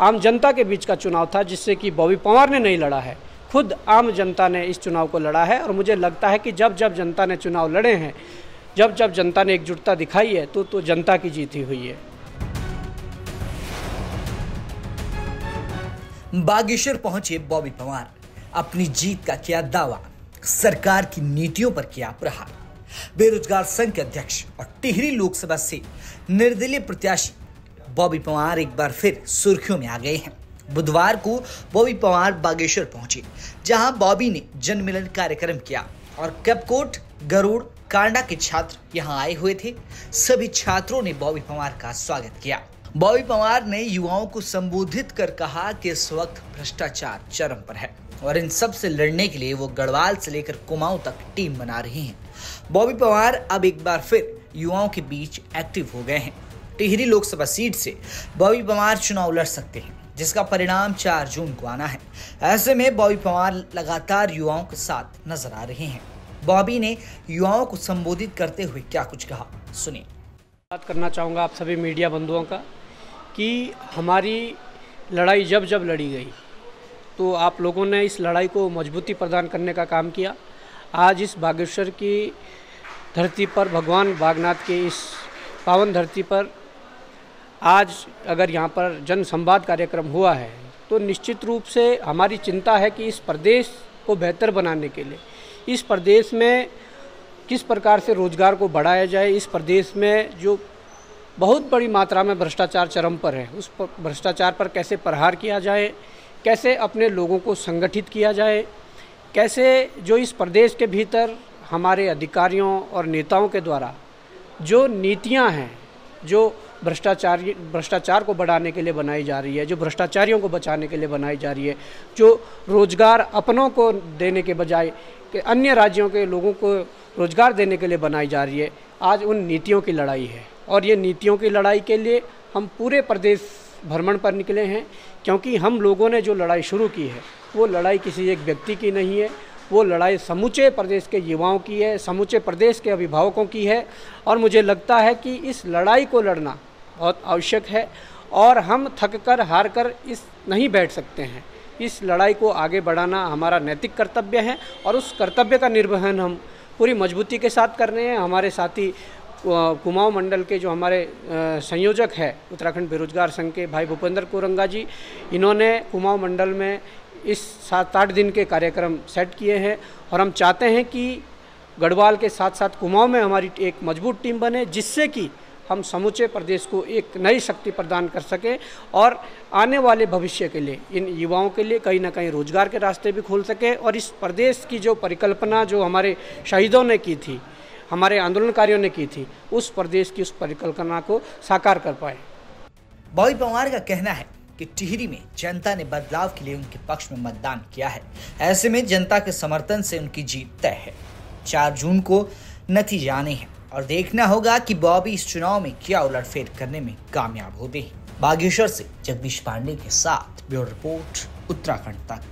आम जनता के बीच का चुनाव था, जिससे कि बॉबी पवार ने नहीं लड़ा है। खुद आम जनता ने इस चुनाव को लड़ा है और मुझे लगता है कि जब जब जनता ने चुनाव लड़े हैं, जब जब जनता ने एकजुटता दिखाई है तो तो जनता की जीत ही हुई है। बागेश्वर पहुँचे बॉबी पवार। अपनी जीत का किया दावा, सरकार की नीतियों पर किया प्रहार। बेरोजगार संघ के अध्यक्ष और टिहरी लोकसभा से निर्दलीय प्रत्याशी बॉबी पवार एक बार फिर सुर्खियों में आ गए हैं। बुधवार को बॉबी पवार बागेश्वर पहुँचे, जहाँ बॉबी ने जनमिलन कार्यक्रम किया और कपकोट, गरुड़, कांडा के छात्र यहाँ आए हुए थे। सभी छात्रों ने बॉबी पवार का स्वागत किया। बॉबी पवार ने युवाओं को संबोधित कर कहा कि इस वक्त भ्रष्टाचार चरम पर है और इन सबसे लड़ने के लिए वो गढ़वाल से लेकर कुमाऊं तक टीम बना रहे हैं। बॉबी पवार अब एक बार फिर युवाओं के बीच एक्टिव हो गए हैं। टिहरी लोकसभा सीट से बॉबी पवार चुनाव लड़ सकते हैं, जिसका परिणाम 4 जून को आना है। ऐसे में बॉबी पवार लगातार युवाओं के साथ नज़र आ रहे हैं। बॉबी ने युवाओं को संबोधित करते हुए क्या कुछ कहा? सुनिए। बात करना चाहूँगा आप सभी मीडिया बंधुओं का कि हमारी लड़ाई जब जब लड़ी गई तो आप लोगों ने इस लड़ाई को मजबूती प्रदान करने का काम किया। आज इस बागेश्वर की धरती पर, भगवान बागनाथ के इस पावन धरती पर आज अगर यहाँ पर जन संवाद कार्यक्रम हुआ है तो निश्चित रूप से हमारी चिंता है कि इस प्रदेश को बेहतर बनाने के लिए, इस प्रदेश में किस प्रकार से रोज़गार को बढ़ाया जाए, इस प्रदेश में जो बहुत बड़ी मात्रा में भ्रष्टाचार चरम पर है, उस भ्रष्टाचार पर कैसे प्रहार किया जाए, कैसे अपने लोगों को संगठित किया जाए, कैसे जो इस प्रदेश के भीतर हमारे अधिकारियों और नेताओं के द्वारा जो नीतियाँ हैं, जो भ्रष्टाचार भ्रष्टाचार को बढ़ाने के लिए बनाई जा रही है, जो भ्रष्टाचारियों को बचाने के लिए बनाई जा रही है, जो रोज़गार अपनों को देने के बजाय कि अन्य राज्यों के लोगों को रोज़गार देने के लिए बनाई जा रही है, आज उन नीतियों की लड़ाई है। और ये नीतियों की लड़ाई के लिए हम पूरे प्रदेश भ्रमण पर निकले हैं, क्योंकि हम लोगों ने जो लड़ाई शुरू की है, वो लड़ाई किसी एक व्यक्ति की नहीं है, वो लड़ाई समूचे प्रदेश के युवाओं की है, समूचे प्रदेश के अभिभावकों की है, और मुझे लगता है कि इस लड़ाई को लड़ना बहुत आवश्यक है और हम थक कर हार कर इस नहीं बैठ सकते हैं। इस लड़ाई को आगे बढ़ाना हमारा नैतिक कर्तव्य है और उस कर्तव्य का निर्वहन हम पूरी मजबूती के साथ कर रहे हैं। हमारे साथी कुमाऊं मंडल के जो हमारे संयोजक है, उत्तराखंड बेरोजगार संघ के भाई भूपेंद्र कोरंगा जी, इन्होंने कुमाऊं मंडल में इस सात आठ दिन के कार्यक्रम सेट किए हैं और हम चाहते हैं कि गढ़वाल के साथ साथ कुमाऊं में हमारी एक मज़बूत टीम बने, जिससे कि हम समूचे प्रदेश को एक नई शक्ति प्रदान कर सकें और आने वाले भविष्य के लिए, इन युवाओं के लिए कहीं ना कहीं रोज़गार के रास्ते भी खोल सकें और इस प्रदेश की जो परिकल्पना जो हमारे शहीदों ने की थी, हमारे आंदोलनकारियों ने की थी, उस प्रदेश की उस परिकल्पना को साकार कर पाए। बॉबी पवार का कहना है कि टिहरी में जनता ने बदलाव के लिए उनके पक्ष में मतदान किया है। ऐसे में जनता के समर्थन से उनकी जीत तय है। चार जून को नतीजे आने हैं। और देखना होगा कि बॉबी इस चुनाव में क्या उलटफेर करने में कामयाब होते हैं। बागेश्वर से जगदीश पांडे के साथ ब्यूरो रिपोर्ट, उत्तराखंड तक।